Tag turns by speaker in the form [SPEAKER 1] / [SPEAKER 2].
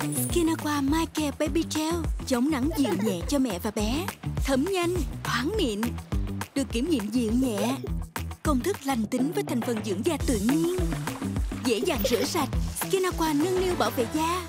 [SPEAKER 1] Skinaqua My Care Baby Gel Chống nắng dịu nhẹ cho mẹ và bé. Thấm nhanh, thoáng mịn. Được kiểm nghiệm dịu nhẹ. Công thức lành tính với thành phần dưỡng da tự nhiên. Dễ dàng rửa sạch. Skinaqua nâng niu bảo vệ da.